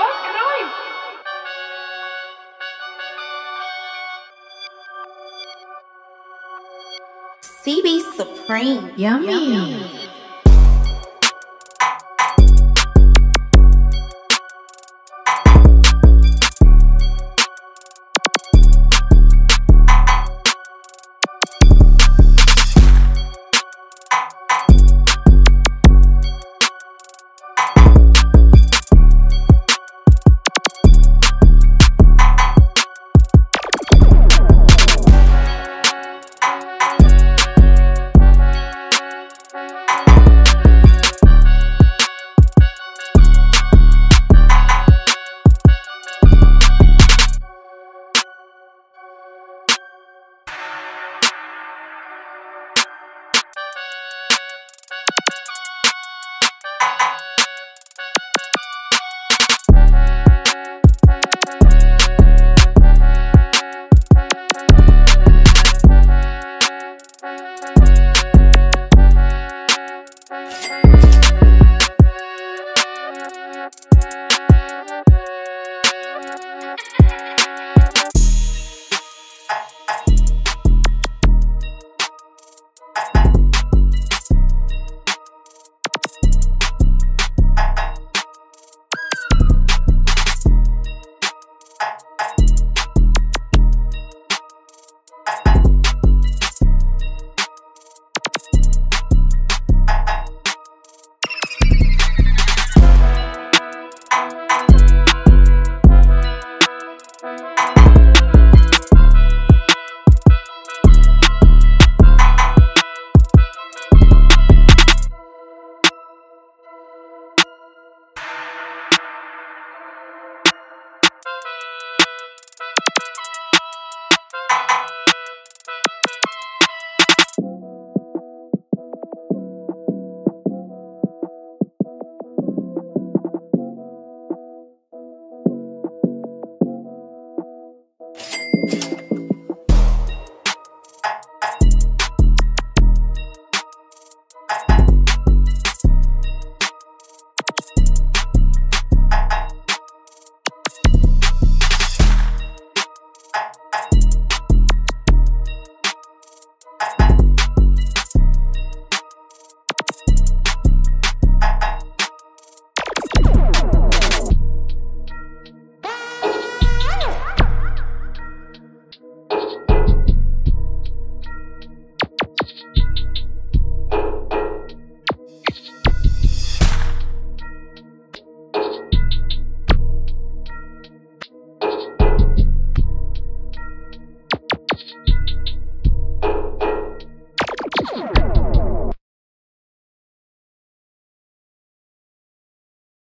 Was crime? CB Supreme. Yummy.